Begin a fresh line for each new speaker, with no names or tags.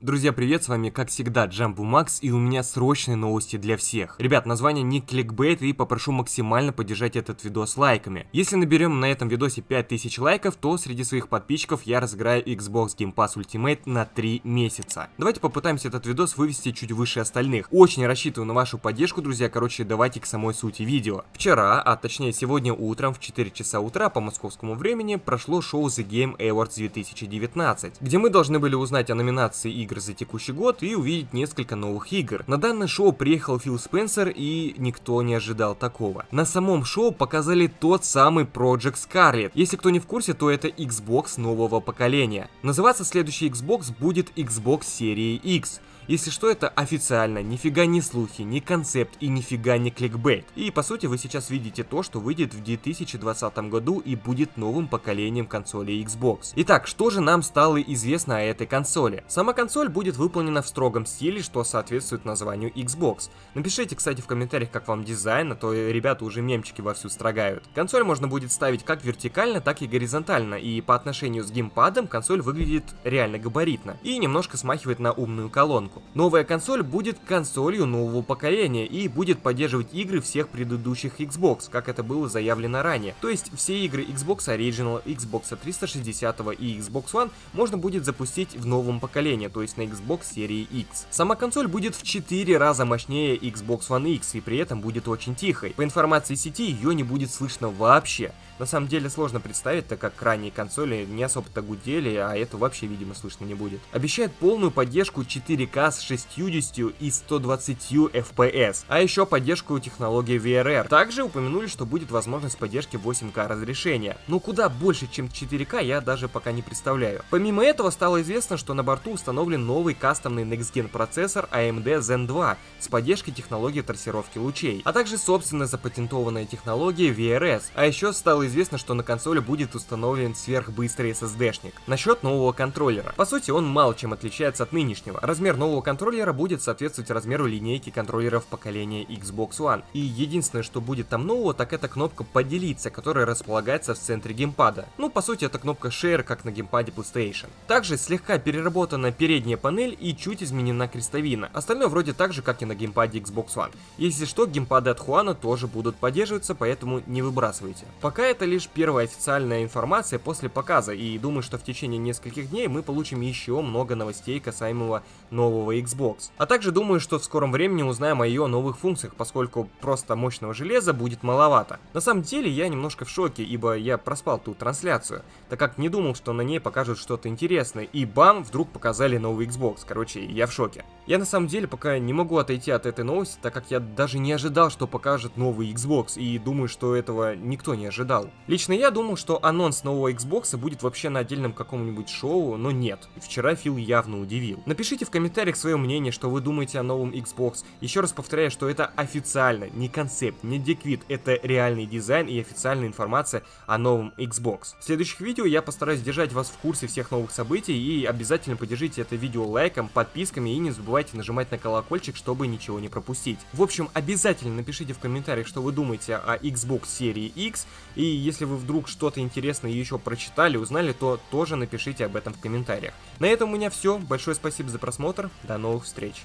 Друзья, привет, с вами как всегда Джамбу Макс и у меня срочные новости для всех. Ребят, название не кликбейт и попрошу максимально поддержать этот видос лайками. Если наберем на этом видосе 5000 лайков, то среди своих подписчиков я разыграю Xbox Game Pass Ultimate на 3 месяца. Давайте попытаемся этот видос вывести чуть выше остальных. Очень рассчитываю на вашу поддержку, друзья, короче, давайте к самой сути видео. Вчера, а точнее сегодня утром в 4 часа утра по московскому времени прошло шоу The Game Awards 2019, где мы должны были узнать о номинации игр за текущий год и увидеть несколько новых игр. На данное шоу приехал Фил Спенсер и никто не ожидал такого. На самом шоу показали тот самый Project Scarlet. Если кто не в курсе, то это Xbox нового поколения. Называться следующий Xbox будет Xbox серии X. Если что, это официально, нифига не слухи, не концепт и нифига не кликбейт. И по сути вы сейчас видите то, что выйдет в 2020 году и будет новым поколением консоли Xbox. Итак, что же нам стало известно о этой консоли? Сама консоль будет выполнена в строгом стиле, что соответствует названию Xbox. Напишите, кстати, в комментариях, как вам дизайн, а то ребята уже мемчики вовсю строгают. Консоль можно будет ставить как вертикально, так и горизонтально, и по отношению с геймпадом консоль выглядит реально габаритно и немножко смахивает на умную колонку. Новая консоль будет консолью нового поколения и будет поддерживать игры всех предыдущих Xbox, как это было заявлено ранее. То есть все игры Xbox Original, Xbox 360 и Xbox One можно будет запустить в новом поколении, то есть на Xbox серии X. Сама консоль будет в 4 раза мощнее Xbox One X и при этом будет очень тихой. По информации сети ее не будет слышно вообще. На самом деле сложно представить, так как ранние консоли не особо-то гудели, а это вообще, видимо, слышно не будет. Обещает полную поддержку 4К с 60 и 120 FPS, а еще поддержку технологии VRR. Также упомянули, что будет возможность поддержки 8К разрешения. Но куда больше, чем 4К, я даже пока не представляю. Помимо этого стало известно, что на борту установлен новый кастомный Next Gen процессор AMD Zen 2 с поддержкой технологии трассировки лучей, а также собственно запатентованная технология VRS. А еще стало известно, что на консоли будет установлен сверхбыстрый SSD-шник. Насчет нового контроллера. По сути, он мало чем отличается от нынешнего. Размер нового контроллера будет соответствовать размеру линейки контроллеров поколения Xbox One. И единственное, что будет там нового, так это кнопка «Поделиться», которая располагается в центре геймпада. Ну, по сути, это кнопка Share, как на геймпаде PlayStation. Также слегка переработана передняя панель и чуть изменена крестовина. Остальное вроде так же, как и на геймпаде Xbox One. Если что, геймпады от Хуана тоже будут поддерживаться, поэтому не выбрасывайте. Пока это лишь первая официальная информация после показа, и думаю, что в течение нескольких дней мы получим еще много новостей касаемого нового Xbox. А также думаю, что в скором времени узнаем о ее новых функциях, поскольку просто мощного железа будет маловато. На самом деле я немножко в шоке, ибо я проспал ту трансляцию, так как не думал, что на ней покажут что-то интересное, и бам, вдруг показали новый Xbox, короче, я в шоке. Я на самом деле пока не могу отойти от этой новости, так как я даже не ожидал, что покажет новый Xbox, и думаю, что этого никто не ожидал. Лично я думал, что анонс нового Xbox будет вообще на отдельном каком-нибудь шоу, но нет. Вчера Фил явно удивил. Напишите в комментариях свое мнение, что вы думаете о новом Xbox. Еще раз повторяю, что это официально, не концепт, не деквит, это реальный дизайн и официальная информация о новом Xbox. В следующих видео я постараюсь держать вас в курсе всех новых событий и обязательно поддержите это видео лайком, подписками и не забывайте нажимать на колокольчик, чтобы ничего не пропустить. В общем, обязательно напишите в комментариях, что вы думаете о Xbox серии X и если вы вдруг что-то интересное еще прочитали, узнали, то тоже напишите об этом в комментариях. На этом у меня все. Большое спасибо за просмотр. До новых встреч.